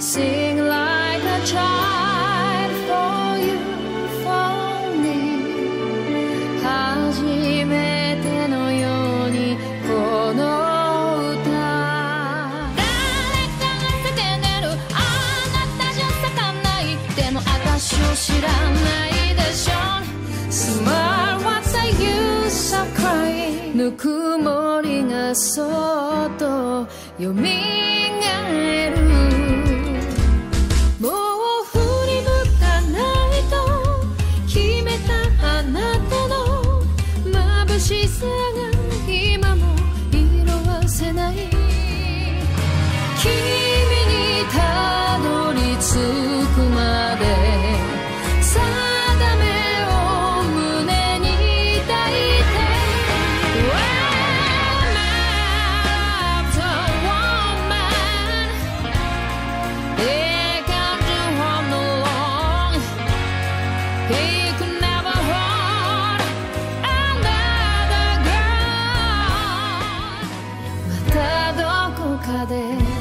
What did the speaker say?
Sing like a child for you, for me 初めてのようにこの歌誰かが叫んでるあなたじゃ咲かないでも私を知らないでしょ Smile what's the use of crying ぬくもりがそっと蘇る see kadeh.